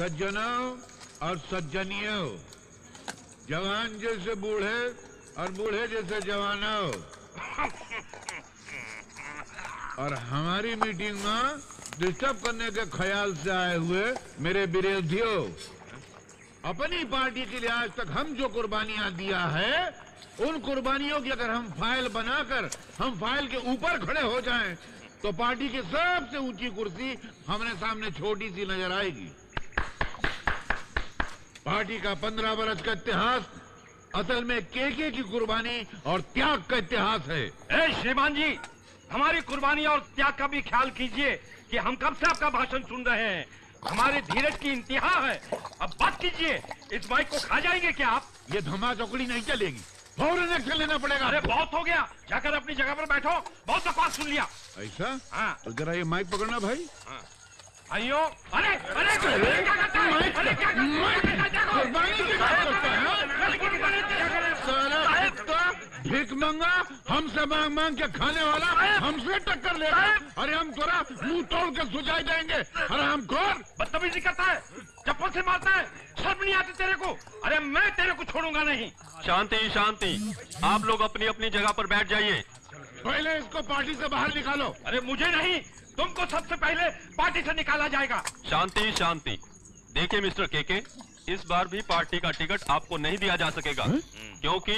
सज्जनों और सज्जनियों, जवान जैसे बूढ़े और बूढ़े जैसे जवानों। और हमारी मीटिंग में डिस्टर्ब करने के ख्याल से आए हुए मेरे विरोधियों, अपनी पार्टी के लिए आज तक हम जो कुर्बानियाँ दिया है, उन कुर्बानियों की अगर हम फ़ाइल बनाकर, हम फ़ाइल के ऊपर खड़े हो जाएँ तो पार्टी की सबसे ऊँची कुर्सी हमने सामने छोटी सी नज़र आएगी। पार्टी का पंद्रह वर्ष का इतिहास असल में केके की कुर्बानी और त्याग का इतिहास है। ए श्रीमान जी हमारी कुर्बानी और त्याग का भी ख्याल कीजिए कि हम कब से आपका भाषण सुन रहे हैं। हमारे धीरज की इंतहा है। अब बात कीजिए इस बाइक को खा जाएँगे क्या आप? ये धमा चौकड़ी नहीं चलेगी। फ़ौरन एक्शन लेना पड़ेगा अरे बहुत हो गया। जाकर अपनी जगह पर बैठो। बहुत बकवास सुन लिया। ऐसा? हाँ। तो जरा ये माइक पकड़ना भाई। भाइयों अरे अरे अरे, क्या करता है? अरे, क्या करता है? कुर्बानी की बात करता है सारा कुत्ता भीख मंगा हमसे मांग मांग के खाने वाला हमसे टक्कर लेगा अरे हम तोरा मुँह तोड़ के सुझाई देंगे। अरे हम कौन बदतमीजी करता है चप्पल से मारता है शर्म नहीं आती तेरे को। अरे मैं तेरे को छोड़ूँगा नहीं। शांति शांति। आप लोग अपनी अपनी जगह पर बैठ जाइए। पहले इसको पार्टी से बाहर निकालो। अरे मुझे नहीं तुमको सबसे पहले पार्टी से निकाला जाएगा। शांति शांति। देखिए मिस्टर केके इस बार भी पार्टी का टिकट आपको नहीं दिया जा सकेगा। क्योंकि